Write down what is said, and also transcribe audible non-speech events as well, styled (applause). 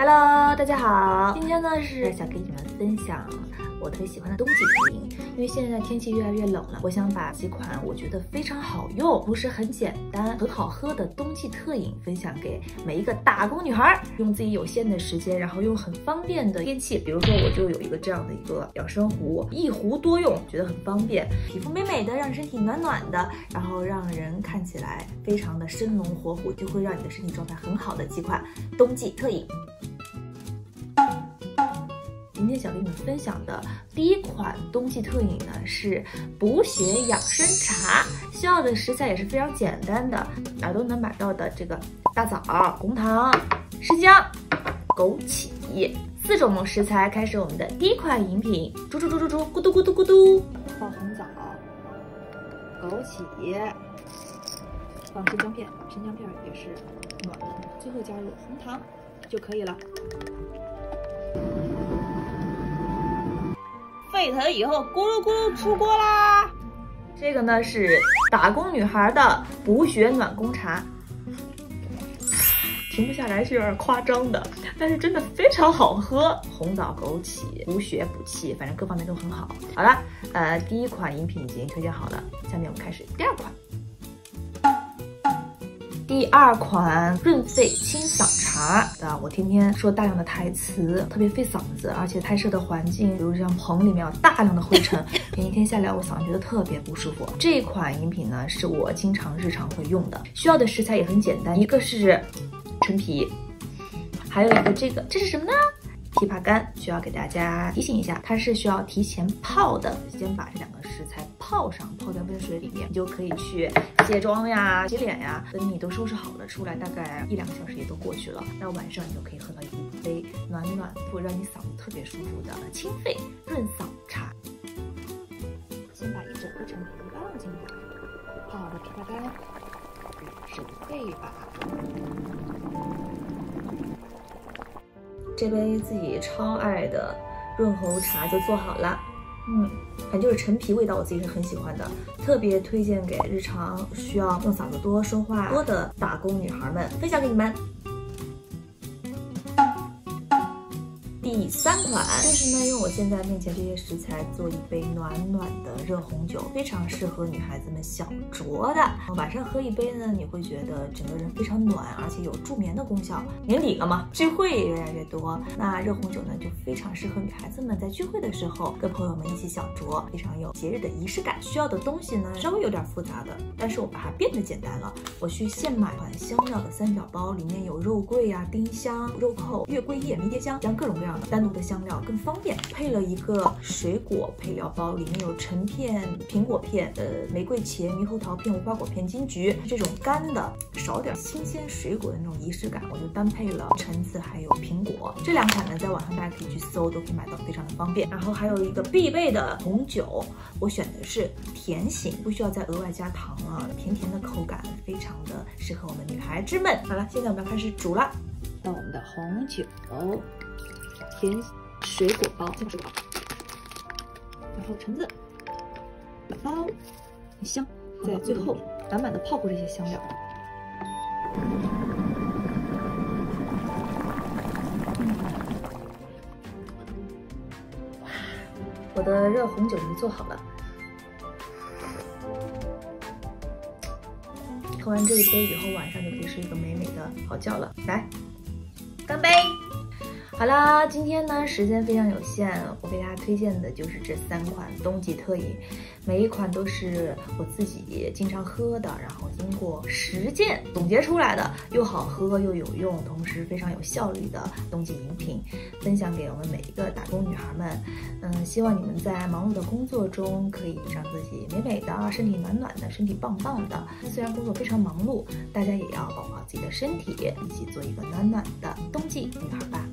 Hello，大家好，今天呢是想给你们分享。我特别喜欢的冬季特饮，因为现在天气越来越冷了，我想把几款我觉得非常好用，同时很简单、很好喝的冬季特饮分享给每一个打工女孩，用自己有限的时间，然后用很方便的电器，比如说我就有一个这样的一个养生壶，一壶多用，觉得很方便，皮肤美美的，让身体暖暖的，然后让人看起来非常的生龙活虎，就会让你的身体状态很好的几款冬季特饮。今天想跟你们分享的第一款冬季特饮呢是补血养生茶，需要的食材也是非常简单的，哪都能买到的这个大枣、红糖、生姜、枸杞四种食材。开始我们的第一款饮品，煮煮煮煮煮，咕嘟咕嘟咕嘟，放红枣、枸杞，放生姜片，生姜片也是暖的，最后加入红糖就可以了。沸腾以后，咕噜咕噜出锅啦！这个呢是打工女孩的补血暖宫茶，停不下来是有点夸张的，但是真的非常好喝。红枣、枸杞补血补气，反正各方面都很好。好了，呃，第一款饮品已经推荐好了，下面我们开始第二款。第二款润肺清嗓茶啊，我天天说大量的台词，特别费嗓子，而且拍摄的环境，比如像棚里面有大量的灰尘，(laughs) (laughs) 一天下来我嗓子觉得特别不舒服。这款饮品呢，是我经常日常会用的，需要的食材也很简单，一个是陈皮，还有一个这个，这是什么呢？枇杷干需要给大家提醒一下，它是需要提前泡的。先把这两个食材泡上，泡在温水里面，你就可以去卸妆呀、洗脸呀，等你都收拾好了出来，大概一两个小时也都过去了。那晚上你就可以喝到一杯暖暖不让你嗓子特别舒服的清肺润嗓茶。先把一整个陈皮放进来，泡好的枇杷干，准备吧。这杯自己超爱的润喉茶就做好了，嗯，反正就是陈皮味道，我自己是很喜欢的，特别推荐给日常需要用嗓子多、说话多的打工女孩们，分享给你们。第三款，但是呢，用我现在面前这些食材做一杯暖暖的热红酒，非常适合女孩子们小酌的。晚上喝一杯呢，你会觉得整个人非常暖，而且有助眠的功效。年底了嘛，聚会也越来越多，那热红酒呢就非常适合女孩子们在聚会的时候跟朋友们一起小酌，非常有节日的仪式感。需要的东西呢稍微有点复杂的，但是我把它变得简单了。我去现买款香料的三角包，里面有肉桂啊、丁香、肉蔻、月桂叶、迷迭香，将各种各样的。单独的香料更方便，配了一个水果配料包，里面有橙片、苹果片、呃玫瑰茄、猕猴桃片、无花果片、金桔这种干的，少点新鲜水果的那种仪式感，我就单配了橙子还有苹果。这两款呢，在网上大家可以去搜，都可以买到，非常的方便。然后还有一个必备的红酒，我选的是甜型，不需要再额外加糖了，甜甜的口感，非常的适合我们女孩子们。好了，现在我们要开始煮了，到我们的红酒。甜水果包，先水果包，然后橙子，包，很香。在最后满满的泡过这些香料。我的热红酒已经做好了，喝完这一杯以后，晚上就可以睡一个美美的好觉了。来，干杯！好啦，今天呢时间非常有限，我给大家推荐的就是这三款冬季特饮，每一款都是我自己经常喝的，然后经过实践总结出来的，又好喝又有用，同时非常有效率的冬季饮品，分享给我们每一个打工女孩们。嗯，希望你们在忙碌的工作中可以让自己美美的，身体暖暖的，身体棒棒的。虽然工作非常忙碌，大家也要保护好自己的身体，一起做一个暖暖的冬季女孩吧。